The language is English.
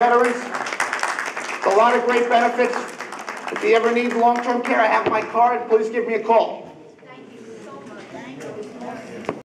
veterans, a lot of great benefits. If you ever need long-term care, I have my card. Please give me a call.